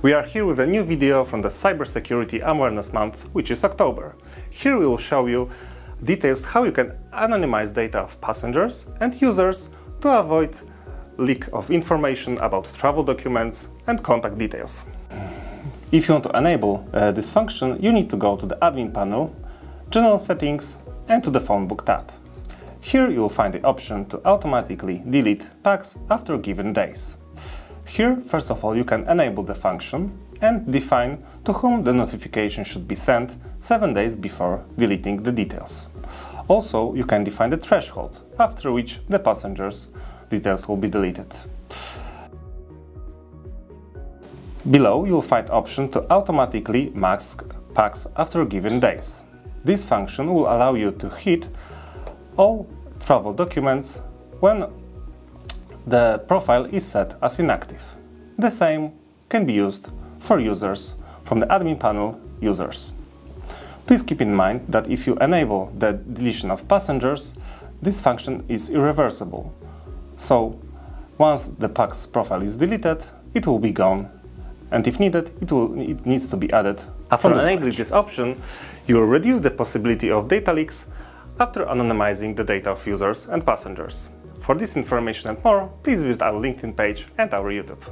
We are here with a new video from the Cybersecurity Awareness Month, which is October. Here we will show you details how you can anonymize data of passengers and users to avoid leak of information about travel documents and contact details. If you want to enable uh, this function, you need to go to the admin panel, general settings and to the phone book tab. Here you will find the option to automatically delete PAX after given days. Here, first of all, you can enable the function and define to whom the notification should be sent 7 days before deleting the details. Also, you can define the threshold, after which the passenger's details will be deleted. Below, you'll find option to automatically mask PAX after given days. This function will allow you to hit all travel documents when the profile is set as inactive. The same can be used for users from the admin panel users. Please keep in mind that if you enable the deletion of passengers, this function is irreversible. So once the PAX profile is deleted, it will be gone and if needed, it, will, it needs to be added. After enabling this option, you will reduce the possibility of data leaks after anonymizing the data of users and passengers. For this information and more, please visit our LinkedIn page and our YouTube.